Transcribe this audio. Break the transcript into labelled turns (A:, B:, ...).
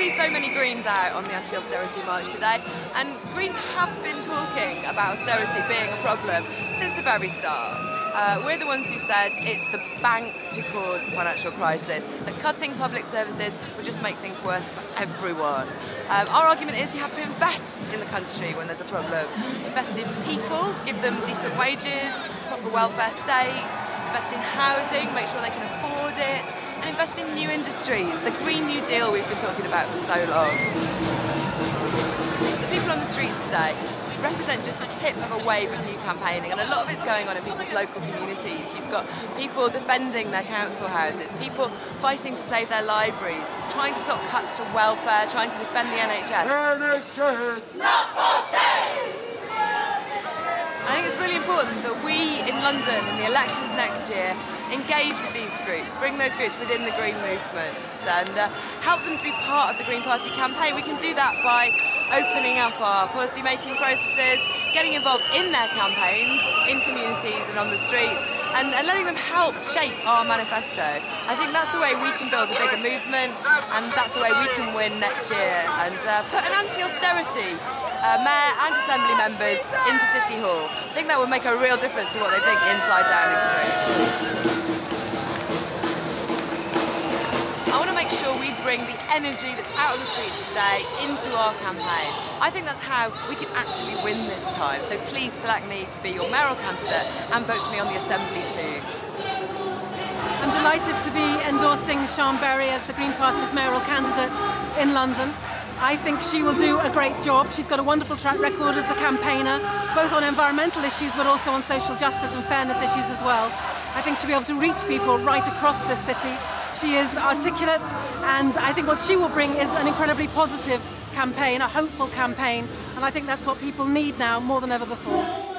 A: see so many Greens out on the anti-austerity march today, and Greens have been talking about austerity being a problem since the very start. Uh, we're the ones who said it's the banks who caused the financial crisis, that cutting public services would just make things worse for everyone. Um, our argument is you have to invest in the country when there's a problem. Invest in people, give them decent wages, proper welfare state, invest in housing, make sure they can afford it, and invest in new industries, the Green New Deal we've been talking about for so long. The people on the streets today represent just the tip of a wave of new campaigning and a lot of it's going on in people's local communities. You've got people defending their council houses, people fighting to save their libraries, trying to stop cuts to welfare, trying to defend the NHS.
B: NHS! Not for sale!
A: I think it's really important that we in London in the elections next year engage with these groups, bring those groups within the Green movement and uh, help them to be part of the Green Party campaign. We can do that by opening up our policy making processes, getting involved in their campaigns, in communities and on the streets, and, and, letting them help shape our manifesto. I think that's the way we can build a bigger movement, and that's the way we can win next year and uh, put an anti-austerity uh, mayor and assembly members into City Hall. I think that would make a real difference to what they think inside Downing Street. Bring the energy that's out on the streets today into our campaign. I think that's how we can actually win this time. So please select me to be your mayoral candidate and vote for me on the Assembly too.
C: I'm delighted to be endorsing Siân Berry as the Green Party's mayoral candidate in London. I think she will do a great job. She's got a wonderful track record as a campaigner, both on environmental issues but also on social justice and fairness issues as well. I think she'll be able to reach people right across this city she is articulate, and I think what she will bring is an incredibly positive campaign, a hopeful campaign, and I think that's what people need now more than ever before.